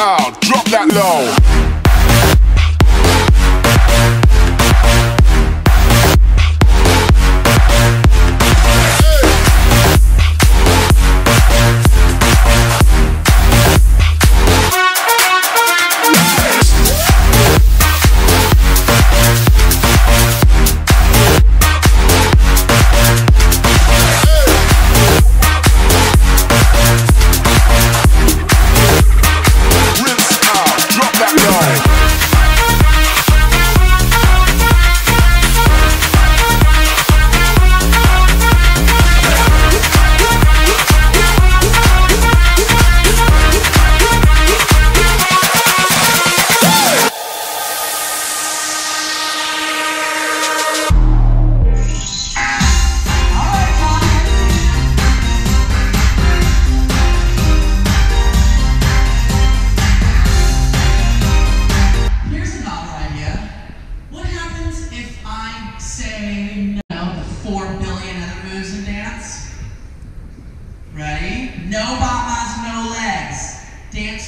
out, drop that low.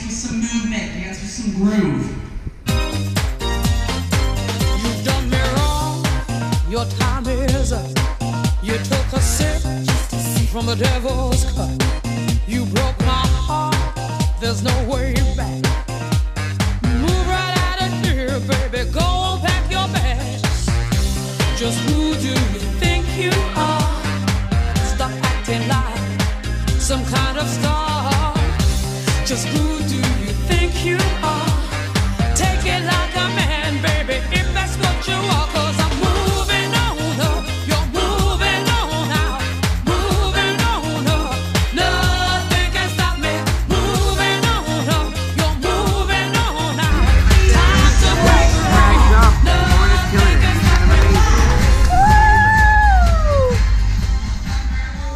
Dance with some movement, dance with some groove. You've done me wrong. Your time is up. You took a sip from the devil's cup. You broke my heart. There's no way back. Move right out of here, baby. Go and pack your bags. Just who do you think you are? Stop acting like some kind of star. Just who do you think you are? Take it like a man, baby, if that's what you are. Cause I'm moving on up. You're moving on out. Moving on up. Nothing can stop me. Moving on up. You're moving on out. Time to break free. Nothing can stop me.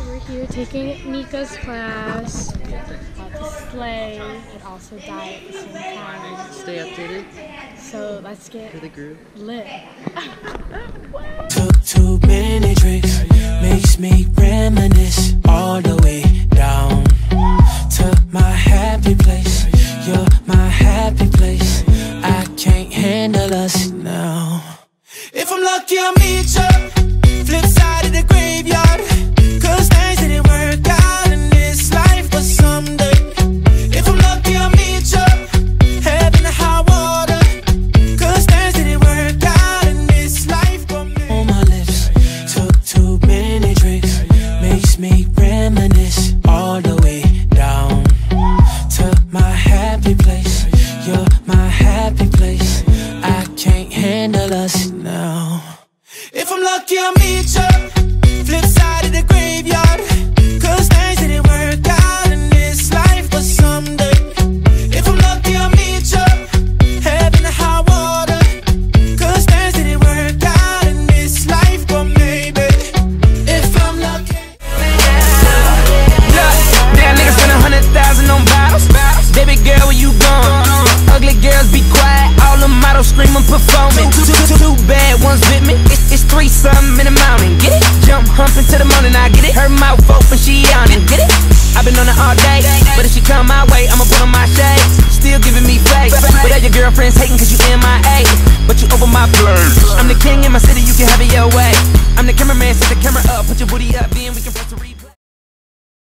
We're here taking Nika's class, about to slay and also die at the same time. Stay updated So let's get for the group. lit. Took too many drinks, makes me reminisce all the way down to my happy place. friends hating cause you MIA, but you over my place. I'm the king in my city, you can have it your way. I'm the cameraman, set the camera up, put your booty up.